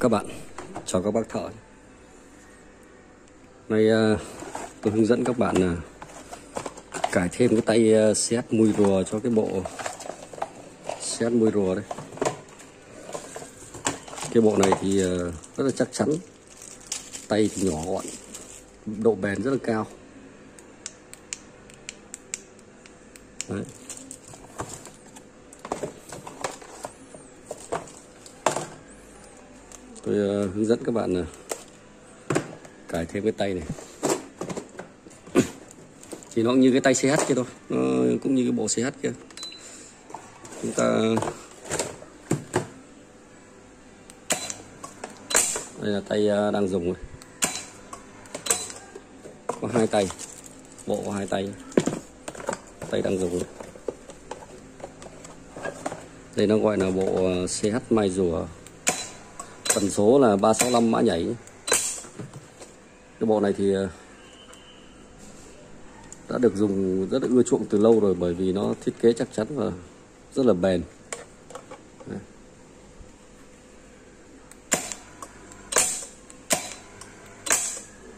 Các bạn chào các bác thợ nay ờ, tôi hướng dẫn các bạn ờ, là cải thêm cái tay ờ, xét mùi rùa cho cái bộ xét mùi rùa đấy. cái bộ này thì rất là chắc chắn tay thì nhỏ gọn, độ bền rất là cao Đấy. Tôi uh, hướng dẫn các bạn uh, cài thêm cái tay này thì nó cũng như cái tay CH kia thôi nó cũng như cái bộ CH kia chúng ta đây là tay uh, đang dùng này. có hai tay bộ có hai tay tay đang dùng này. đây nó gọi là bộ CH mai rùa tần số là 365 mã nhảy. Cái bộ này thì ờ, đã được dùng rất là ưa chuộng từ lâu rồi bởi vì nó thiết kế chắc chắn và rất là bền.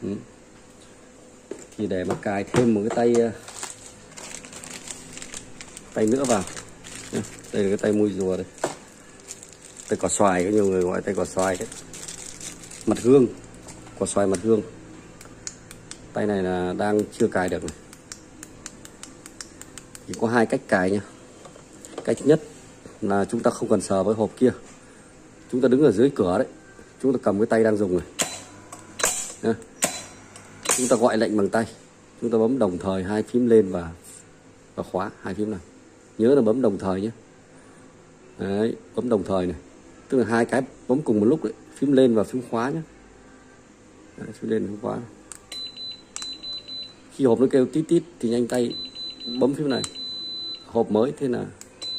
Ừ. thì để mà cài thêm một cái tay ờ, tay nữa vào. Đây là cái tay mui rùa đây tay cỏ xoài, có nhiều người gọi tay cỏ xoài đấy. Mặt gương, cỏ xoài mặt gương. Tay này là đang chưa cài được này. thì có hai cách cài nha cách nhất là chúng ta không cần sờ với hộp kia. Chúng ta đứng ở dưới cửa đấy. Chúng ta cầm cái tay đang dùng này. Nha. chúng ta gọi lệnh bằng tay. Chúng ta bấm đồng thời hai phím lên và và khóa hai phím này. Nhớ là bấm đồng thời nhé đấy, bấm đồng thời này tức là hai cái bấm cùng một lúc đấy. Phím lên và phím khóa nhé đấy, phím lên phím khóa. Khi hộp nó kêu tít tít thì nhanh tay bấm phím này. Hộp mới thế là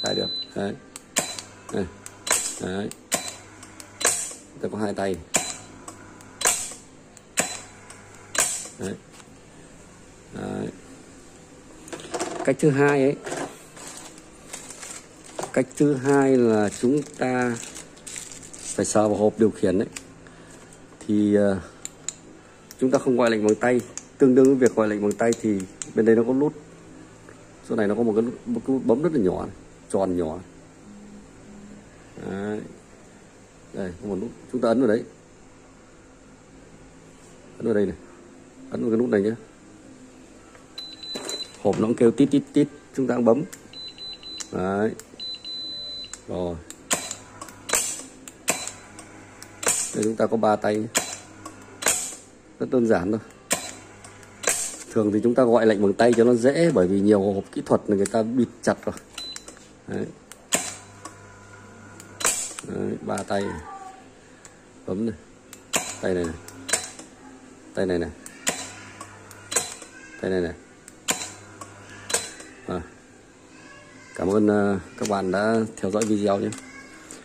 cài được. Đấy. Đấy, đấy. ta có hai tay. Đấy. đấy. Cách thứ hai ấy. Cách thứ hai là chúng ta phải sờ vào hộp điều khiển đấy. Thì uh, chúng ta không gọi lệnh bằng tay. Tương đương với việc gọi lệnh bằng tay thì bên đây nó có nút. Chỗ này nó có một cái nút, một cái nút bấm rất là nhỏ này, tròn nhỏ đấy. đây có một nút. Chúng ta ấn vào đấy. Ấn vào đây này. Ấn vào cái nút này nhé hộp nó cũng kêu tít tít tít. Chúng ta bấm. Đấy. Rồi. Đây chúng ta có ba tay. Rất đơn giản thôi. Thường thì chúng ta gọi lệnh bằng tay cho nó dễ bởi vì nhiều hộp kỹ thuật là người ta bịt chặt rồi. Đấy, đấy ba tay. Bấm này. Tay này này. Tay này này. Tay này này. À. cảm ơn uh, các bạn đã theo dõi video nhé.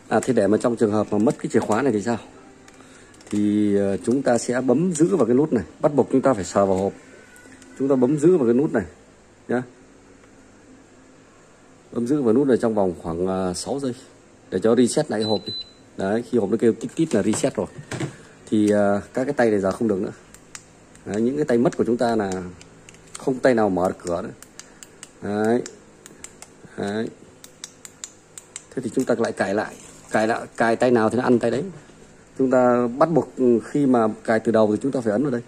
À thế để mà trong trường hợp mà mất cái chìa khóa này thì sao? Thì ờ, chúng ta sẽ bấm giữ vào cái nút này. Bắt buộc chúng ta phải sờ vào hộp. Chúng ta bấm giữ vào cái nút này nhé bấm giữ vào nút này trong vòng khoảng ờ, 6 giây để cho reset lại hộp đấy khi hộp nó kêu tít tít là reset rồi. Thì ờ, các cái tay này giờ không được nữa. Đấy, những cái tay mất của chúng ta là không tay nào mở được cửa nữa. Đấy. Đấy. Thế thì chúng ta lại cài lại. Cài lại, cài tay nào thì nó ăn tay đấy. Chúng ta bắt buộc khi mà cài từ đầu thì chúng ta phải ấn vào đây.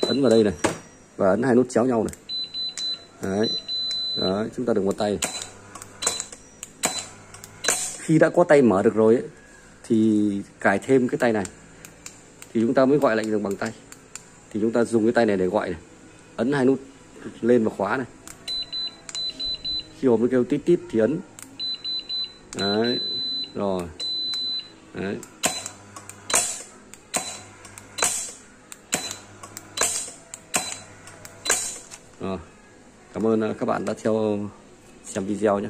Ấn vào đây này Và ấn hai nút chéo nhau này. Đấy, đấy chúng ta được một tay. Khi đã có tay mở được rồi ấy, Thì cài thêm cái tay này Thì chúng ta mới gọi lệnh được bằng tay. Thì chúng ta dùng cái tay này để gọi này. Ấn hai nút lên và khóa này. Khi hộp nó kêu tít tít thì ấn. Đấy rồi đấy. Rồi. Cảm ơn à, các bạn đã theo xem video nhé